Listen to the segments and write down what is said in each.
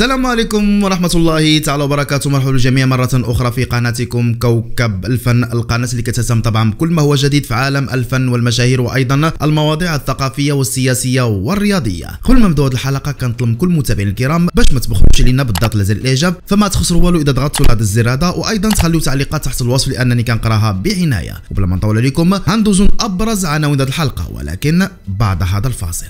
السلام عليكم ورحمة الله تعالى وبركاته. مرحبا بالجميع مرة أخرى في قناتكم كوكب الفن القناة اللي كتهتم طبعا بكل ما هو جديد في عالم الفن والمشاهير وأيضا المواضيع الثقافية والسياسية والرياضية. قبل ما نبداو هذه الحلقة كنطلب كل المتابعين الكرام باش ما تبخلوش لينا بالضغط على زر الإعجاب فما تخسروا والو إذا ضغطتوا على هذا الزر هذا وأيضا تخليو تعليقات تحت الوصف لأنني كنقراها بعناية. وبلا ما نطول عليكم هندوزو أبرز عناوين هذه الحلقة ولكن بعد هذا الفاصل.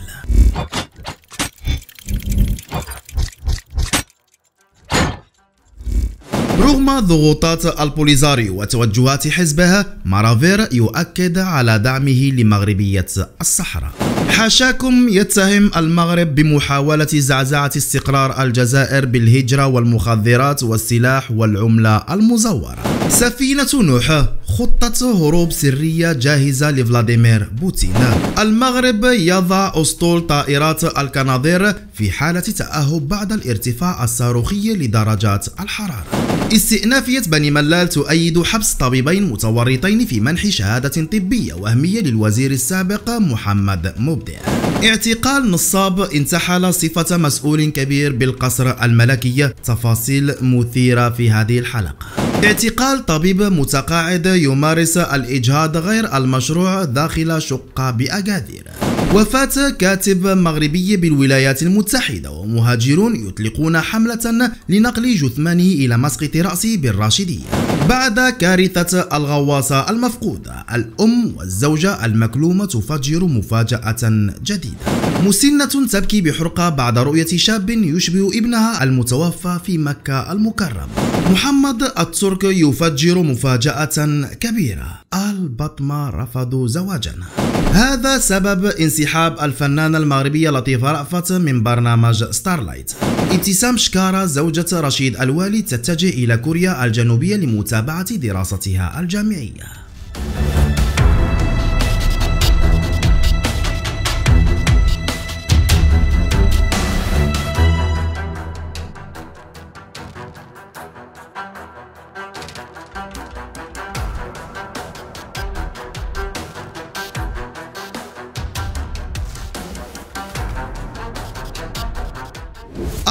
رغم ضغوطات البوليزاريو وتوجهات حزبها مارافير يؤكد على دعمه لمغربية الصحراء. حاشاكم يتهم المغرب بمحاولة زعزعة استقرار الجزائر بالهجرة والمخدرات والسلاح والعملة المزورة. سفينة نوح خطة هروب سرية جاهزة لفلاديمير بوتين. المغرب يضع أسطول طائرات الكناضير في حالة تأهب بعد الارتفاع الصاروخي لدرجات الحرارة. استئنافية بني ملال تؤيد حبس طبيبين متورطين في منح شهادة طبية وهمية للوزير السابق محمد مبدع. اعتقال نصاب انتحل صفة مسؤول كبير بالقصر الملكي. تفاصيل مثيرة في هذه الحلقة. اعتقال طبيب متقاعد يمارس الإجهاض غير المشروع داخل شقة بأكادير وفاة كاتب مغربي بالولايات المتحدة ومهاجرون يطلقون حملة لنقل جثمانه إلى مسقط رأسه بالراشدية بعد كارثة الغواصة المفقودة الأم والزوجة المكلومة تفجر مفاجأة جديدة. مسنة تبكي بحرقة بعد رؤية شاب يشبه ابنها المتوفى في مكة المكرمة. محمد الترك يفجر مفاجأة كبيرة. البطمة رفضوا زواجنا. هذا سبب انسحاب الفنانة المغربية لطيفة رأفت من برنامج ستارلايت ابتسام شكارة زوجة رشيد الوالي تتجه إلى كوريا الجنوبية لمتابعة دراستها الجامعية.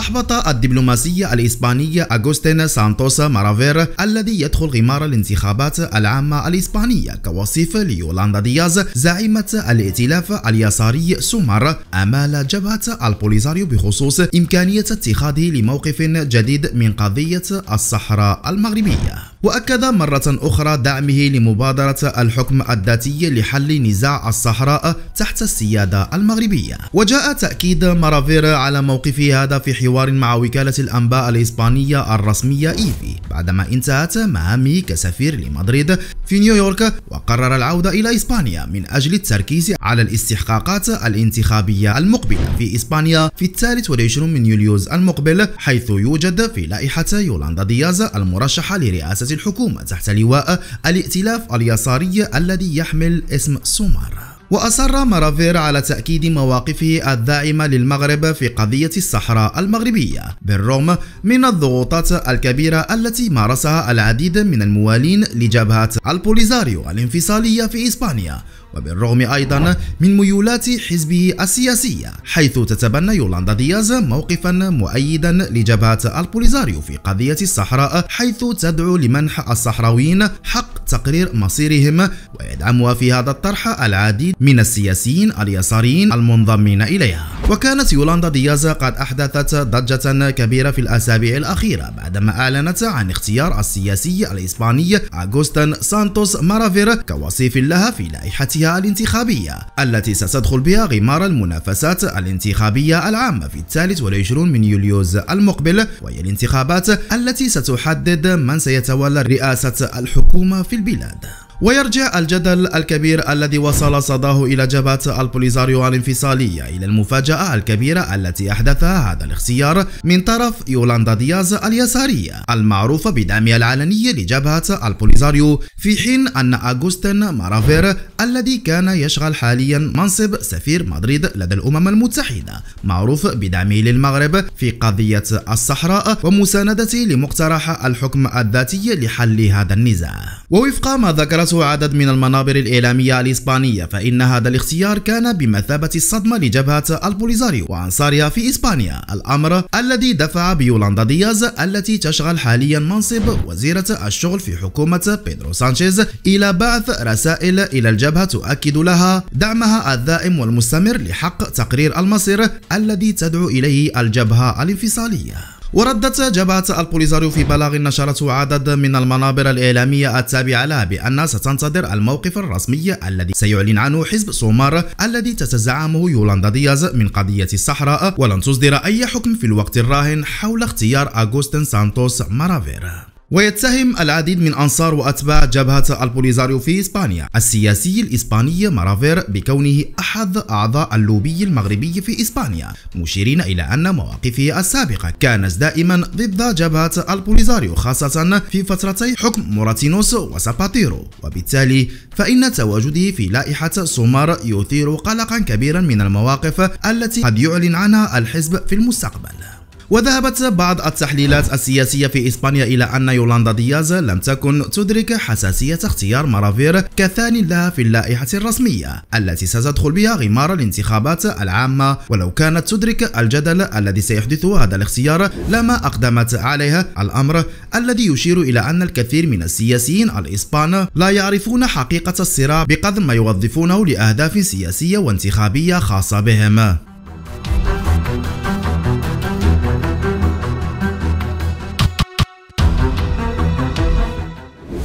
أحبط الدبلوماسي الإسباني أغوستين سانتوس مارافير الذي يدخل غمار الانتخابات العامة الإسبانية كوصيف ليولاندا دياز زعيمة الائتلاف اليساري سومار أمال جبهة البوليزاريو بخصوص إمكانية اتخاذه لموقف جديد من قضية الصحراء المغربية. وأكد مرة أخرى دعمه لمبادرة الحكم الذاتي لحل نزاع الصحراء تحت السيادة المغربية. وجاء تأكيد مارافير على موقفه هذا في حوار مع وكالة الأنباء الإسبانية الرسمية إيفي. بعدما انتهت مهامه كسفير لمدريد في نيويورك وقرر العودة إلى إسبانيا من أجل التركيز على الاستحقاقات الانتخابية المقبلة في إسبانيا في الثالث والعشرون من يوليوز المقبل حيث يوجد في لائحة يولاندا دياز المرشحة لرئاسة الحكومة تحت لواء الائتلاف اليساري الذي يحمل اسم سومار وأصر مارافير على تأكيد مواقفه الداعمة للمغرب في قضية الصحراء المغربية بالرغم من الضغوطات الكبيرة التي مارسها العديد من الموالين لجبهة البوليزاريو الانفصالية في إسبانيا. وبالرغم أيضا من ميولات حزبه السياسية حيث تتبنى يولاندا دياز موقفا مؤيدا لجبهة البوليزاريو في قضية الصحراء حيث تدعو لمنح الصحراويين حق تقرير مصيرهم ويدعمها في هذا الطرح العديد من السياسيين اليساريين المنضمين إليها. وكانت يولاندا دياز قد أحدثت ضجة كبيرة في الأسابيع الأخيرة بعدما أعلنت عن اختيار السياسي الإسباني أغوستن سانتوس مارافير كوصيف لها في لائحتها الانتخابية التي ستدخل بها غمار المنافسات الانتخابية العامة في الثالث والعشرون من يوليوز المقبل وهي الانتخابات التي ستحدد من سيتولى رئاسة الحكومة في البلاد. ويرجع الجدل الكبير الذي وصل صداه إلى جبهة البوليزاريو الانفصالية إلى المفاجأة الكبيرة التي أحدثها هذا الاختيار من طرف يولاندا دياز اليسارية المعروفة بدعمها العلني لجبهة البوليزاريو في حين أن أغوستين مارافير الذي كان يشغل حاليا منصب سفير مدريد لدى الأمم المتحدة معروف بدعمه للمغرب في قضية الصحراء ومساندته لمقترح الحكم الذاتي لحل هذا النزاع. ووفق ما ذكرته نشرته عدد من المنابر الإعلامية الإسبانية فإن هذا الاختيار كان بمثابة الصدمة لجبهة البوليزاريو وأنصارها في إسبانيا الأمر الذي دفع بيولاندا دياز التي تشغل حاليا منصب وزيرة الشغل في حكومة بيدرو سانشيز إلى بعث رسائل إلى الجبهة تؤكد لها دعمها الدائم والمستمر لحق تقرير المصير الذي تدعو إليه الجبهة الانفصالية. وردت جبهة البوليزاريو في بلاغ نشرته عدد من المنابر الإعلامية التابعة لها بأنها ستنتظر الموقف الرسمي الذي سيعلن عنه حزب سومار الذي تتزعمه يولاندا دياز من قضية الصحراء ولن تصدر أي حكم في الوقت الراهن حول اختيار أغوستين سانتوس مارافير. ويتهم العديد من أنصار وأتباع جبهة البوليزاريو في إسبانيا. السياسي الإسباني مارافير بكونه أحد أعضاء اللوبي المغربي في إسبانيا مشيرين إلى أن مواقفه السابقة. كانت دائما ضد جبهة البوليزاريو خاصة في فترتي حكم موراتينوس وساباتيرو وبالتالي فإن تواجده في لائحة سومار يثير قلقا كبيرا من المواقف التي قد يعلن عنها الحزب في المستقبل. وذهبت بعض التحليلات السياسية في إسبانيا إلى أن يولاندا دياز لم تكن تدرك حساسية اختيار مرافير كثاني لها في اللائحة الرسمية التي ستدخل بها غمار الانتخابات العامة. ولو كانت تدرك الجدل الذي سيحدثه هذا الاختيار لما أقدمت عليه الأمر الذي يشير إلى أن الكثير من السياسيين الإسبان لا يعرفون حقيقة الصراع بقدر ما يوظفونه لأهداف سياسية وانتخابية خاصة بهم.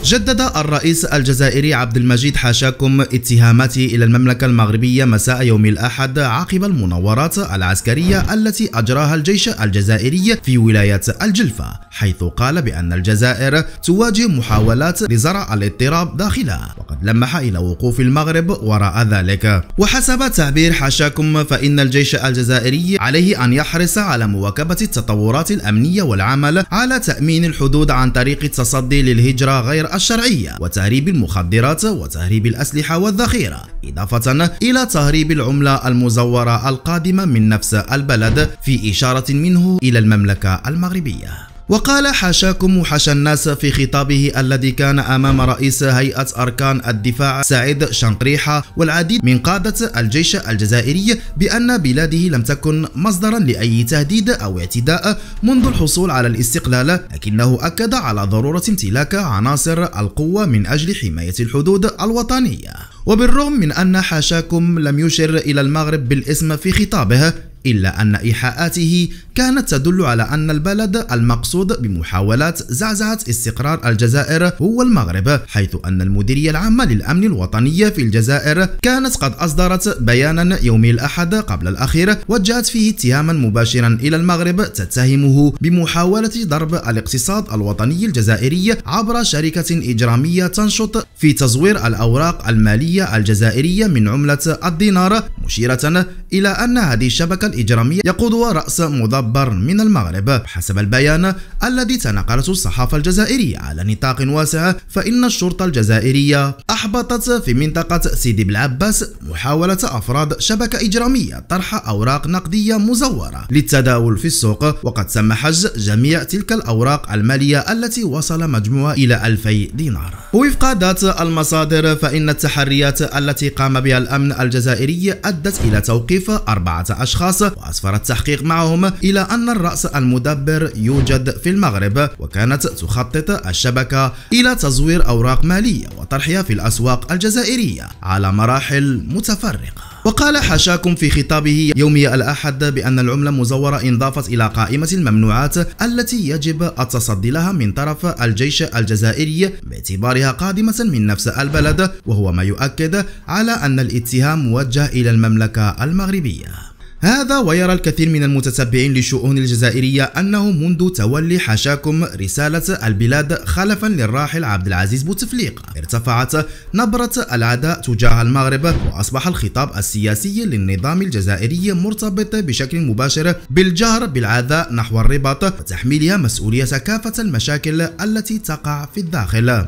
جدد الرئيس الجزائري عبد المجيد حاشاكم اتهاماته إلى المملكة المغربية مساء يوم الأحد عقب المناورات العسكرية التي أجراها الجيش الجزائري في ولاية الجلفة حيث قال بأن الجزائر تواجه محاولات لزرع الاضطراب داخلها وقد لمح إلى وقوف المغرب وراء ذلك. وحسب تعبير حاشاكم فإن الجيش الجزائري عليه أن يحرص على مواكبة التطورات الأمنية والعمل على تأمين الحدود عن طريق التصدي للهجرة غير الشرعية وتهريب المخدرات وتهريب الأسلحة والذخيرة إضافة إلى تهريب العملة المزورة القادمة من نفس البلد في إشارة منه إلى المملكة المغربية. وقال حاشاكم وحشى الناس في خطابه الذي كان أمام رئيس هيئة أركان الدفاع سعيد شنقريحة والعديد من قادة الجيش الجزائري بأن بلاده لم تكن مصدرا لأي تهديد أو اعتداء منذ الحصول على الاستقلال لكنه أكد على ضرورة امتلاك عناصر القوة من أجل حماية الحدود الوطنية. وبالرغم من أن حاشاكم لم يشر إلى المغرب بالاسم في خطابه إلا أن إيحاءاته كانت تدل على أن البلد المقصود بمحاولات زعزعة استقرار الجزائر هو المغرب حيث أن المديرية العامة للأمن الوطني في الجزائر كانت قد أصدرت بيانا يوم الأحد قبل الأخير وجهت فيه اتهاما مباشرا إلى المغرب تتهمه بمحاولة ضرب الاقتصاد الوطني الجزائري عبر شركة إجرامية تنشط في تزوير الأوراق المالية الجزائرية من عملة الدينار مشيرة إلى أن هذه الشبكة الإجرامية يقودها رأس مدبر من المغرب. حسب البيان الذي تناقلته الصحافة الجزائرية على نطاق واسع فإن الشرطة الجزائرية أحبطت في منطقة سيدي بالعباس محاولة أفراد شبكة إجرامية طرح أوراق نقدية مزورة للتداول في السوق. وقد تم حجز جميع تلك الأوراق المالية التي وصل مجموعها إلى 2000 دينار. وفق ذات المصادر فإن التحريات التي قام بها الأمن الجزائري أدت إلى توقيف أربعة أشخاص وأسفر التحقيق معهم إلى أن الرأس المدبر يوجد في المغرب وكانت تخطط الشبكة إلى تزوير أوراق مالية وطرحها في الأسواق الجزائرية على مراحل متفرقة. وقال حاشاكم في خطابه يومي الأحد بأن العملة المزورة انضافت إلى قائمة الممنوعات التي يجب التصدي لها من طرف الجيش الجزائري باعتبارها قادمة من نفس البلد وهو ما يؤكد على أن الاتهام موجه إلى المملكة المغربية. هذا ويرى الكثير من المتتبعين للشؤون الجزائرية أنه منذ تولي حاشاكم رسالة البلاد خلفا للراحل عبد العزيز بوتفليقة ارتفعت نبرة العداء تجاه المغرب وأصبح الخطاب السياسي للنظام الجزائري مرتبط بشكل مباشر بالجهر بالعداء نحو الرباط وتحميلها مسؤولية كافة المشاكل التي تقع في الداخل.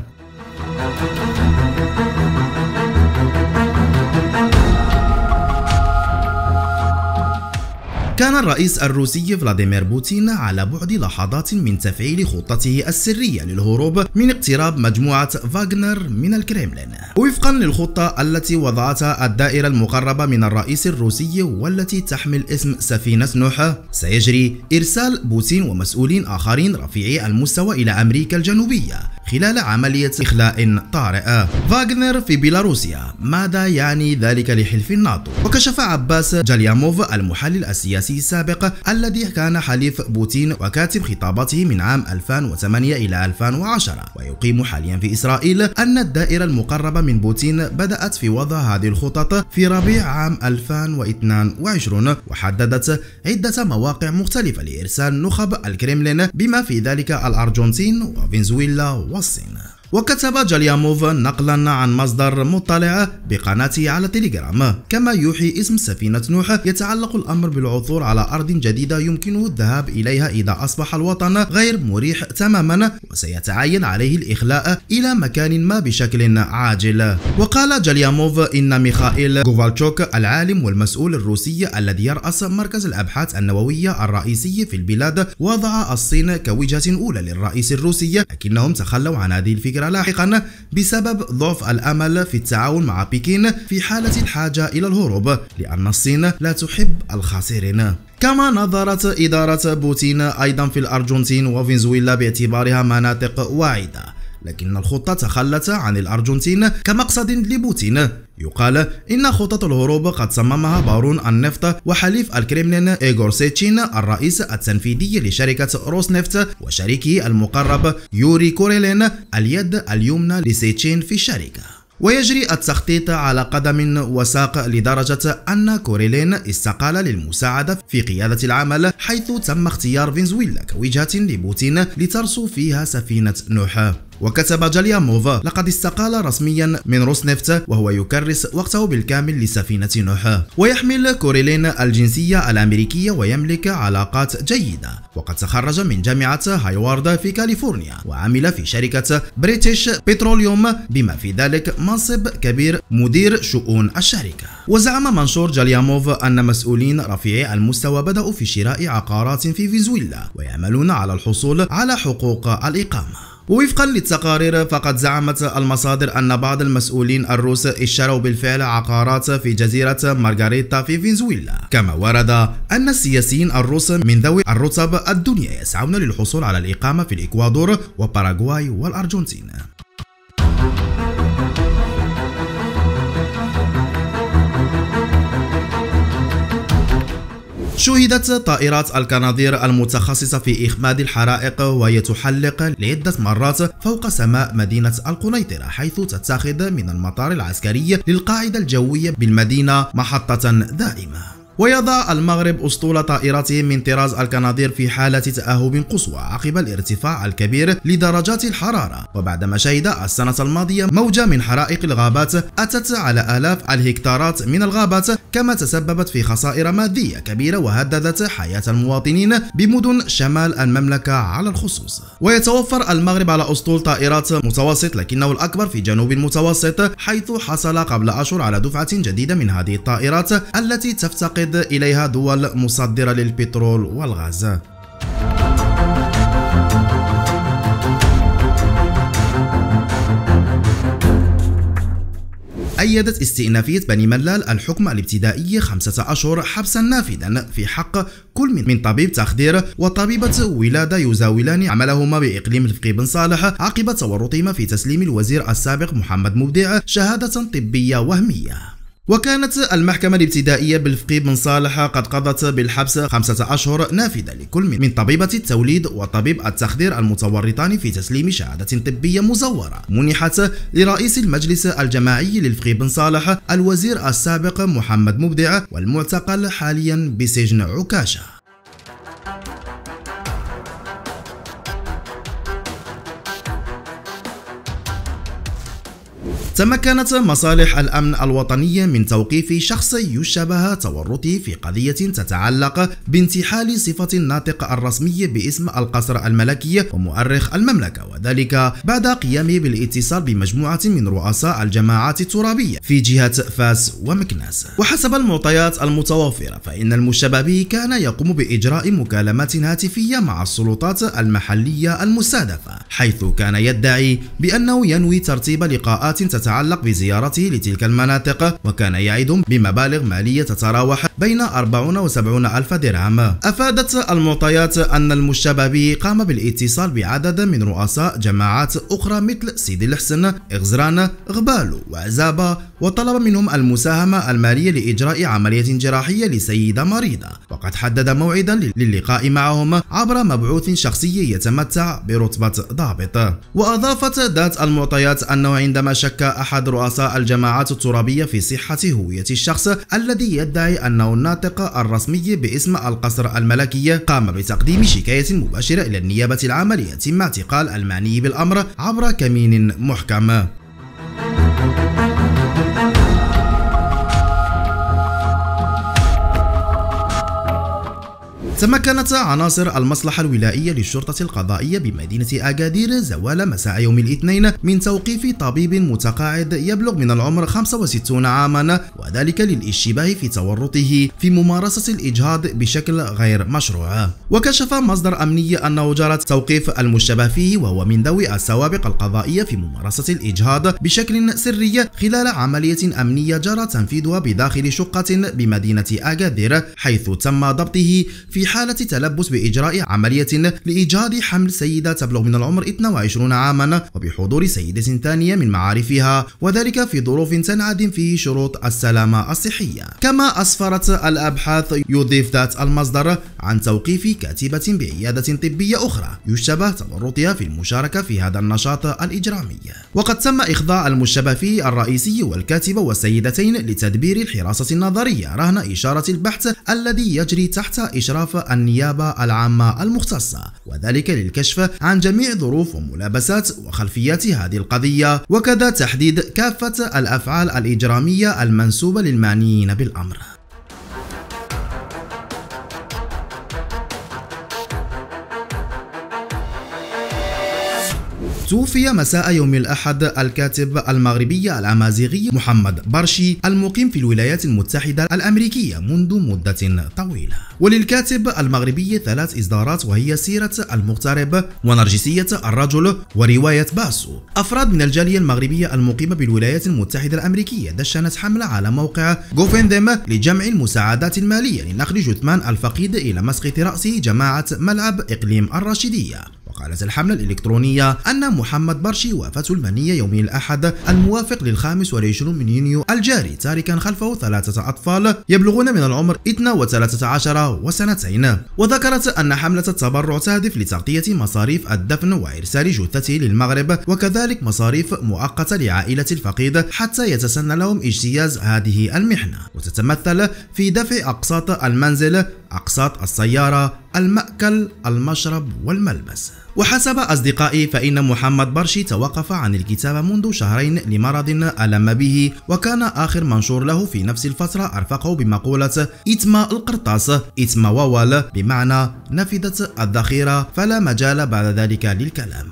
كان الرئيس الروسي فلاديمير بوتين على بعد لحظات من تفعيل خطته السرية للهروب من اقتراب مجموعة فاغنر من الكريملين وفقا للخطة التي وضعتها الدائرة المقربة من الرئيس الروسي والتي تحمل اسم سفينة نوح سيجري إرسال بوتين ومسؤولين آخرين رفيعي المستوى إلى أمريكا الجنوبية خلال عملية إخلاء طارئة فاغنر في بيلاروسيا ماذا يعني ذلك لحلف الناتو؟ وكشف عباس جالياموف المحلل السياسي السابق الذي كان حليف بوتين وكاتب خطاباته من عام 2008 إلى 2010 ويقيم حاليا في إسرائيل أن الدائرة المقربة من بوتين بدأت في وضع هذه الخطط في ربيع عام 2022 وحددت عدة مواقع مختلفة لإرسال نخب الكريملين بما في ذلك الأرجنتين وفنزويلا والصين. وكتب جالياموف نقلا عن مصدر مطلع بقناته على تليجرام. كما يوحي اسم سفينة نوح يتعلق الأمر بالعثور على أرض جديدة يمكنه الذهاب إليها إذا أصبح الوطن غير مريح تماما وسيتعين عليه الإخلاء إلى مكان ما بشكل عاجل. وقال جالياموف إن ميخائيل غوفالتشوك العالم والمسؤول الروسي الذي يرأس مركز الأبحاث النووية الرئيسي في البلاد وضع الصين كوجهة أولى للرئيس الروسي لكنهم تخلوا عن هذه الفكرة لاحقا بسبب ضعف الأمل في التعاون مع بكين في حالة الحاجة إلى الهروب لأن الصين لا تحب الخاسرين. كما نظرت إدارة بوتين أيضا في الأرجنتين وفنزويلا باعتبارها مناطق واعدة لكن الخطة تخلت عن الأرجنتين كمقصد لبوتين. يقال إن خطة الهروب قد صممها بارون النفط وحليف الكريملين إيغور سيتشين الرئيس التنفيذي لشركة روسنفت وشريكه المقرب يوري كوريلين اليد اليمنى لسيتشين في الشركة. ويجري التخطيط على قدم وساق لدرجة أن كوريلين استقال للمساعدة في قيادة العمل حيث تم اختيار فنزويلا كوجهة لبوتين لترسو فيها سفينة نوح. وكتب جالياموف لقد استقال رسميا من روسنفت وهو يكرس وقته بالكامل لسفينة نوح. ويحمل كوريلين الجنسية الأمريكية ويملك علاقات جيدة. وقد تخرج من جامعة هايوارد في كاليفورنيا وعمل في شركة بريتش بتروليوم بما في ذلك منصب كبير مدير شؤون الشركة. وزعم منشور جالياموف أن مسؤولين رفيعي المستوى بدأوا في شراء عقارات في فنزويلا ويعملون على الحصول على حقوق الإقامة. ووفقا للتقارير فقد زعمت المصادر أن بعض المسؤولين الروس اشتروا بالفعل عقارات في جزيرة مارغاريتا في فنزويلا. كما ورد أن السياسيين الروس من ذوي الرتب الدنيا يسعون للحصول على الإقامة في الإكوادور وباراغواي والأرجنتين. شهدت طائرات القناطير المتخصصة في إخماد الحرائق وهي تحلق لعدة مرات فوق سماء مدينة القنيطرة حيث تتخذ من المطار العسكري للقاعدة الجوية بالمدينة محطة دائمة. ويضع المغرب أسطول طائرته من طراز القناطير في حالة تأهب قصوى عقب الارتفاع الكبير لدرجات الحرارة. وبعدما شهد السنة الماضية موجة من حرائق الغابات أتت على آلاف الهكتارات من الغابات كما تسببت في خسائر مادية كبيرة وهددت حياة المواطنين بمدن شمال المملكة على الخصوص. ويتوفر المغرب على أسطول طائرات متوسط لكنه الأكبر في جنوب المتوسط حيث حصل قبل أشهر على دفعة جديدة من هذه الطائرات التي تفتقد إليها دول مصدرة للبترول والغاز. أيدت استئنافية بني ملال الحكم الابتدائي خمسة أشهر حبسا نافذا في حق كل من طبيب تخدير وطبيبة ولادة يزاولان عملهما بإقليم الفقي بن صالح عقب تورطهما في تسليم الوزير السابق محمد مبدع شهادة طبية وهمية. وكانت المحكمة الابتدائية بالفقيه بن صالح قد قضت بالحبس خمسة أشهر نافذة لكل من طبيبة التوليد وطبيب التخدير المتورطان في تسليم شهادة طبية مزورة. منحت لرئيس المجلس الجماعي للفقيه بن صالح الوزير السابق محمد مبدع والمعتقل حاليا بسجن عكاشة. تمكنت مصالح الأمن الوطني من توقيف شخص يشبه تورطه في قضية تتعلق بانتحال صفة الناطق الرسمي باسم القصر الملكي ومؤرخ المملكة وذلك بعد قيامه بالاتصال بمجموعة من رؤساء الجماعات الترابية في جهة فاس ومكناس. وحسب المعطيات المتوفرة فإن المشبه به كان يقوم بإجراء مكالمات هاتفية مع السلطات المحلية المستهدفة حيث كان يدعي بأنه ينوي ترتيب لقاءات تتعلق بزيارته لتلك المناطق وكان يعد بمبالغ مالية تتراوح بين 40 و 70 ألف درهم. أفادت المعطيات أن المشتبه به قام بالاتصال بعدد من رؤساء جماعات أخرى مثل سيدي الحسن إغزران غبالو وعزابة وطلب منهم المساهمة المالية لإجراء عملية جراحية لسيدة مريضة. وقد حدد موعدا للقاء معهم عبر مبعوث شخصي يتمتع برتبة ضابط. وأضافت ذات المعطيات أنه عندما شك أحد رؤساء الجماعات الترابية في صحة هوية الشخص الذي يدعي أنه الناطق الرسمي باسم القصر الملكي قام بتقديم شكاية مباشرة إلى النيابة العامة ليتم اعتقال المعني بالأمر عبر كمين محكم. تمكنت عناصر المصلحة الولائية للشرطة القضائية بمدينة أكادير زوال مساء يوم الاثنين من توقيف طبيب متقاعد يبلغ من العمر 65 عاما وذلك للإشتباه في تورطه في ممارسة الإجهاض بشكل غير مشروع. وكشف مصدر أمني أنه جرت توقيف المشتبه فيه وهو من ذوي السوابق القضائية في ممارسة الإجهاض بشكل سري خلال عملية أمنية جرى تنفيذها بداخل شقة بمدينة أكادير حيث تم ضبطه في حالة تلبس بإجراء عملية لإيجاد حمل سيدة تبلغ من العمر 22 عاما وبحضور سيدة ثانية من معارفها وذلك في ظروف تنعدم فيه شروط السلامة الصحية. كما أسفرت الأبحاث يضيف ذات المصدر عن توقيف كاتبة بعيادة طبية أخرى يشتبه تورطها في المشاركة في هذا النشاط الإجرامي. وقد تم إخضاع المشتبه فيه الرئيسي والكاتبة والسيدتين لتدبير الحراسة النظرية رهن إشارة البحث الذي يجري تحت إشراف النيابة العامة المختصة وذلك للكشف عن جميع ظروف وملابسات وخلفيات هذه القضية وكذا تحديد كافة الأفعال الإجرامية المنسوبة للمعنيين بالأمر. توفي مساء يوم الأحد الكاتب المغربي الأمازيغي محمد برشي المقيم في الولايات المتحدة الأمريكية منذ مدة طويلة. وللكاتب المغربي ثلاث إصدارات وهي سيرة المغترب ونرجسية الرجل ورواية باسو. أفراد من الجالية المغربية المقيمة بالولايات المتحدة الأمريكية دشنت حملة على موقع جوفندم لجمع المساعدات المالية لنقل جثمان الفقيد إلى مسقط رأس جماعة ملعب إقليم الراشدية. وقالت الحملة الإلكترونية أن محمد برشي وافته المنية يوم الأحد الموافق للخامس والعشرون من يونيو الجاري تاركا خلفه ثلاثة أطفال يبلغون من العمر 12 وسنتين. وذكرت أن حملة التبرع تهدف لتغطية مصاريف الدفن وإرسال جثته للمغرب وكذلك مصاريف مؤقتة لعائلة الفقيد حتى يتسنى لهم اجتياز هذه المحنة. وتتمثل في دفع أقساط المنزل أقساط السيارة المأكل المشرب والملبس. وحسب أصدقائي فإن محمد برشي توقف عن الكتابة منذ شهرين لمرض ألم به وكان آخر منشور له في نفس الفترة أرفقه بمقولة إتما القرطاس إتما ووال بمعنى نفدت الذخيرة فلا مجال بعد ذلك للكلام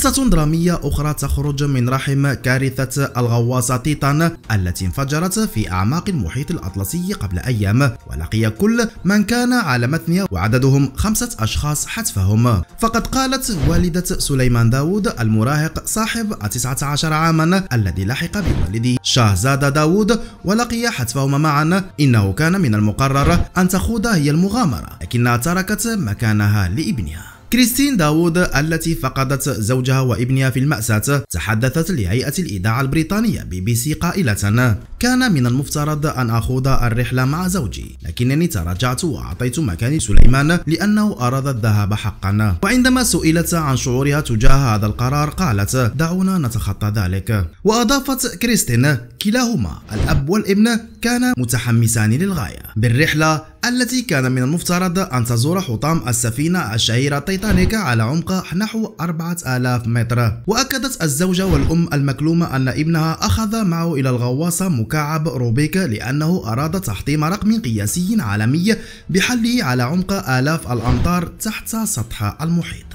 قصة درامية أخرى تخرج من رحم كارثة الغواصة تيتان التي انفجرت في أعماق المحيط الأطلسي قبل أيام ولقي كل من كان على متنها وعددهم خمسة أشخاص حتفهم. فقد قالت والدة سليمان داود المراهق صاحب 19 عاما الذي لحق بوالده شاهزادة داود ولقي حتفهما معا. إنه كان من المقرر أن تخوض هي المغامرة لكنها تركت مكانها لابنها. كريستين داوود التي فقدت زوجها وابنها في المأساة تحدثت لهيئة الإذاعة البريطانية بي بي سي قائلة كان من المفترض أن أخوض الرحلة مع زوجي لكنني تراجعت وأعطيت مكاني سليمان لأنه أراد الذهاب حقا. وعندما سئلت عن شعورها تجاه هذا القرار قالت دعونا نتخطى ذلك وأضافت كريستين كلاهما الأب والابن كانا متحمسان للغاية بالرحلة التي كان من المفترض أن تزور حطام السفينة الشهيرة تيتانيك على عمق نحو 4000 متر. وأكدت الزوجة والأم المكلومة أن ابنها أخذ معه إلى الغواصة مكعب روبيك لأنه أراد تحطيم رقم قياسي عالمي بحله على عمق آلاف الأمتار تحت سطح المحيط.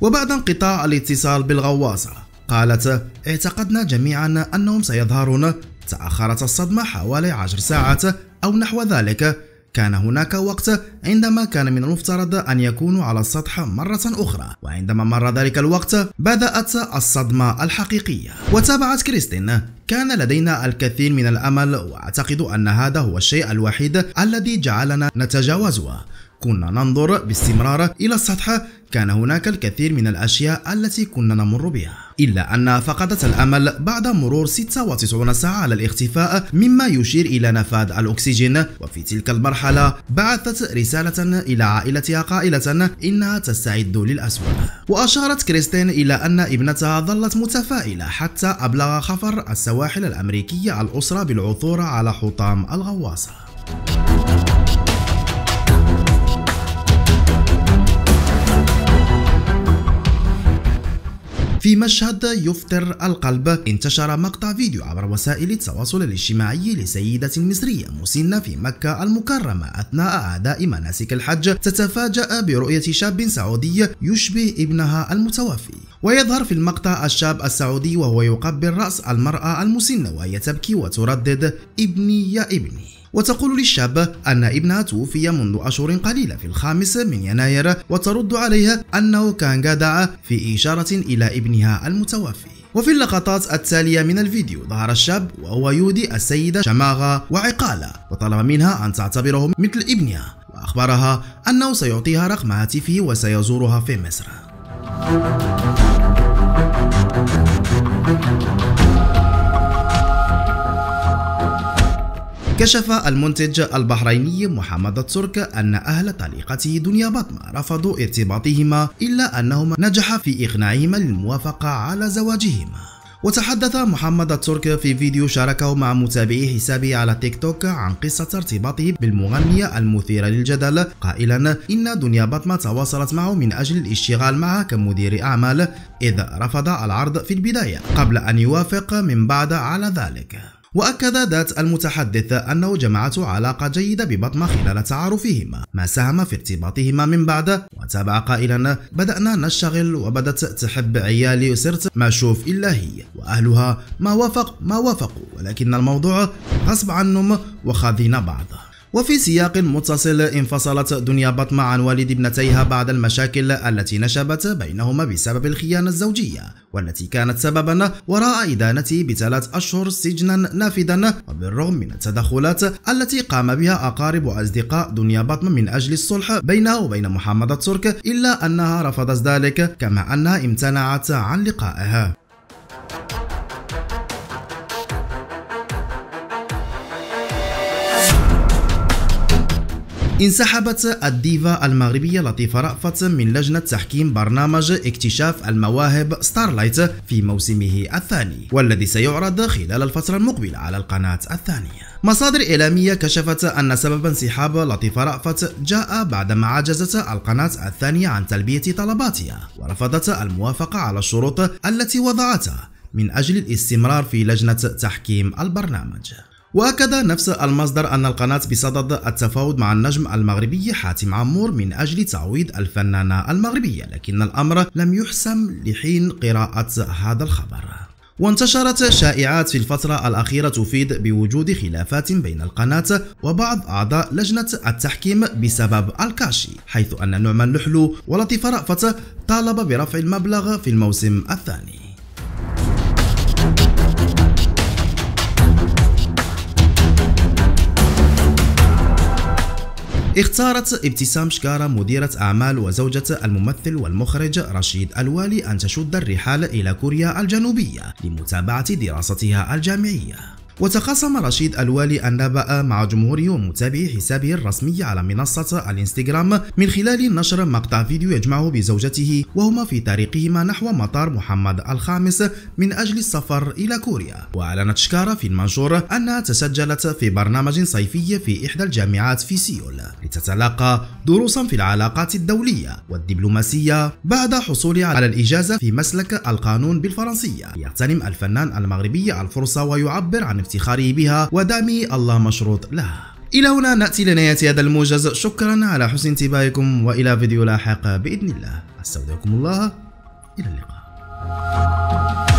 وبعد انقطاع الاتصال بالغواصة قالت اعتقدنا جميعا أنهم سيظهرون. تأخرت الصدمة حوالي عشر ساعات أو نحو ذلك. كان هناك وقت عندما كان من المفترض أن يكونوا على السطح مرة أخرى وعندما مر ذلك الوقت بدأت الصدمة الحقيقية. وتابعت كريستين كان لدينا الكثير من الأمل وأعتقد أن هذا هو الشيء الوحيد الذي جعلنا نتجاوزه كنا ننظر باستمرار إلى السطح كان هناك الكثير من الأشياء التي كنا نمر بها. إلا أنها فقدت الأمل بعد مرور 96 ساعة على الاختفاء مما يشير إلى نفاذ الأكسجين. وفي تلك المرحلة بعثت رسالة إلى عائلتها قائلة إنها تستعد للأسوأ. وأشارت كريستين إلى أن ابنتها ظلت متفائلة حتى أبلغ خفر السواحل الأمريكية الأسرة بالعثور على حطام الغواصة. في مشهد يفتر القلب. انتشر مقطع فيديو عبر وسائل التواصل الاجتماعي لسيدة مصرية مسنة في مكة المكرمة أثناء أداء مناسك الحج. تتفاجأ برؤية شاب سعودي يشبه ابنها المتوفي. ويظهر في المقطع الشاب السعودي وهو يقبل رأس المرأة المسنة وهي تبكي وتردد ابني يا ابني. وتقول للشاب أن ابنها توفي منذ أشهر قليلة في الخامس من يناير وترد عليها أنه كان جدع في إشارة إلى ابنها المتوفي. وفي اللقطات التالية من الفيديو ظهر الشاب وهو يودي السيدة شماغة وعقالة وطلب منها أن تعتبره مثل ابنها وأخبرها أنه سيعطيها رقم هاتفه وسيزورها في مصر. كشف المنتج البحريني محمد الترك أن أهل طليقته دنيا بطمة رفضوا ارتباطهما إلا أنهما نجح في إقناعهما للموافقة على زواجهما. وتحدث محمد الترك في فيديو شاركه مع متابعي حسابه على تيك توك عن قصة ارتباطه بالمغنية المثيرة للجدل قائلا إن دنيا بطمة تواصلت معه من أجل الاشتغال معه كمدير أعمال إذ رفض العرض في البداية قبل أن يوافق من بعد على ذلك. وأكد ذات المتحدث أنه جمعته علاقة جيدة ببطمة خلال تعارفهما. ما ساهم في ارتباطهما من بعد وتابع قائلا بدأنا نشتغل وبدت تحب عيالي وصرت ما أشوف إلا هي وأهلها ما وافق ما وافقوا ولكن الموضوع غصب عنهم وخاذين بعض وفي سياق متصل انفصلت دنيا بطمة عن والد ابنتيها بعد المشاكل التي نشبت بينهما بسبب الخيانة الزوجية والتي كانت سببا وراء إدانته بثلاث أشهر سجنا نافذا وبالرغم من التدخلات التي قام بها أقارب وأصدقاء دنيا بطمة من أجل الصلح بينها وبين محمد الترك إلا أنها رفضت ذلك كما أنها امتنعت عن لقائها. انسحبت الديفا المغربية لطيفة رأفت من لجنة تحكيم برنامج اكتشاف المواهب ستارلايت في موسمه الثاني والذي سيعرض خلال الفترة المقبلة على القناة الثانية. مصادر إعلامية كشفت أن سبب انسحاب لطيفة رأفت جاء بعدما عجزت القناة الثانية عن تلبية طلباتها ورفضت الموافقة على الشروط التي وضعتها من أجل الاستمرار في لجنة تحكيم البرنامج. وأكد نفس المصدر أن القناة بصدد التفاوض مع النجم المغربي حاتم عمور من أجل تعويض الفنانة المغربية لكن الأمر لم يحسم لحين قراءة هذا الخبر. وانتشرت شائعات في الفترة الأخيرة تفيد بوجود خلافات بين القناة وبعض أعضاء لجنة التحكيم بسبب الكاشي حيث أن نعمان لحلو ولطيف رأفت طالب برفع المبلغ في الموسم الثاني. اختارت ابتسام شكارة مديرة أعمال وزوجة الممثل والمخرج رشيد الوالي أن تشد الرحال إلى كوريا الجنوبية لمتابعة دراستها الجامعية. وتقاسم رشيد الوالي النبأ مع جمهوره ومتابعي حسابه الرسمي على منصة الانستغرام من خلال نشر مقطع فيديو يجمعه بزوجته وهما في طريقهما نحو مطار محمد الخامس من أجل السفر إلى كوريا. وأعلنت شكارة في المنشور أنها تسجلت في برنامج صيفي في إحدى الجامعات في سيول. لتتلقى دروسا في العلاقات الدولية والدبلوماسية بعد حصولها على الإجازة في مسلك القانون بالفرنسية. يغتنم الفنان المغربي الفرصة ويعبر عن افتخاره بها ودعم الله مشروط له. إلى هنا نأتي لنهاية هذا الموجز. شكرا على حسن انتباهكم وإلى فيديو لاحق بإذن الله. أستودعكم الله. إلى اللقاء.